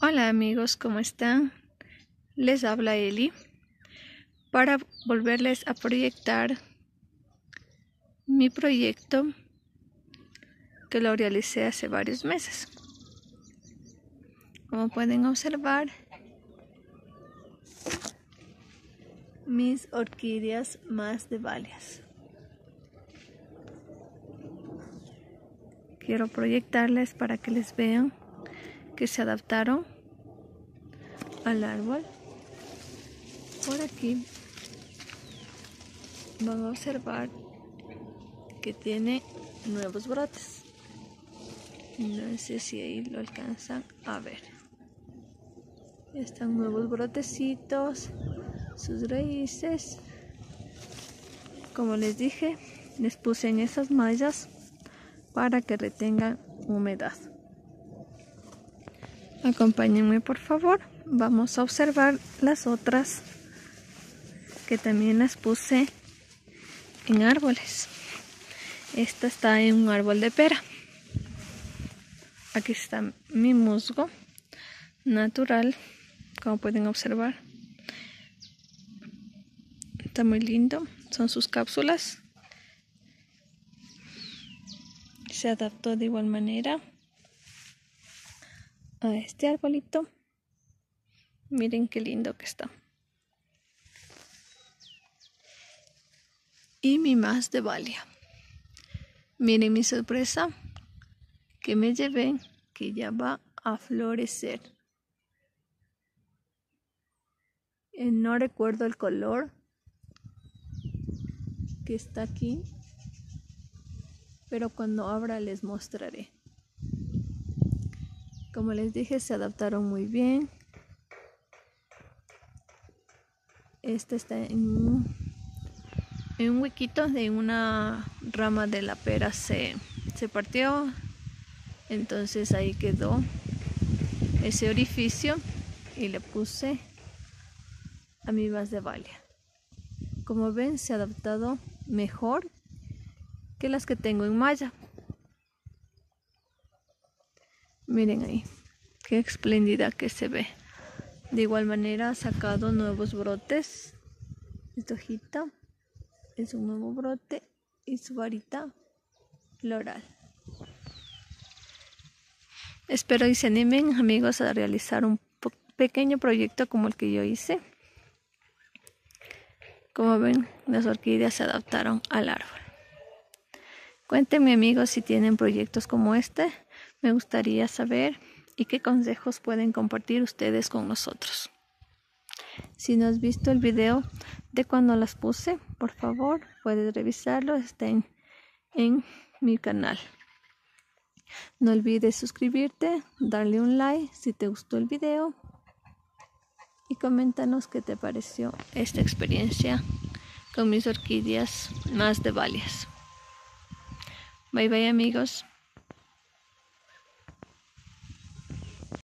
Hola amigos, ¿cómo están? Les habla Eli para volverles a proyectar mi proyecto que lo realicé hace varios meses. Como pueden observar, mis orquídeas más de valias. Quiero proyectarles para que les vean que se adaptaron al árbol. Por aquí van a observar que tiene nuevos brotes. No sé si ahí lo alcanzan a ver. Están nuevos brotecitos, sus raíces. Como les dije, les puse en esas mallas para que retengan humedad. Acompáñenme por favor. Vamos a observar las otras que también las puse en árboles. Esta está en un árbol de pera. Aquí está mi musgo natural, como pueden observar. Está muy lindo. Son sus cápsulas. Se adaptó de igual manera a este arbolito. Miren qué lindo que está. Y mi más de valia. Miren mi sorpresa que me llevé que ya va a florecer. Eh, no recuerdo el color que está aquí, pero cuando abra les mostraré. Como les dije, se adaptaron muy bien. Este está en un, huequito de una rama de la pera se, se partió. Entonces ahí quedó ese orificio y le puse a mi base de valia. Como ven, se ha adaptado mejor que las que tengo en malla. Miren ahí, qué espléndida que se ve. De igual manera ha sacado nuevos brotes. Esta hojita es un nuevo brote y su varita floral. Espero y se animen amigos a realizar un pequeño proyecto como el que yo hice. Como ven, las orquídeas se adaptaron al árbol. Cuéntenme amigos si tienen proyectos como este me gustaría saber y qué consejos pueden compartir ustedes con nosotros. Si no has visto el video de cuando las puse, por favor, puedes revisarlo, estén en mi canal. No olvides suscribirte, darle un like si te gustó el video y coméntanos qué te pareció esta experiencia con mis orquídeas más de valias. Bye bye amigos.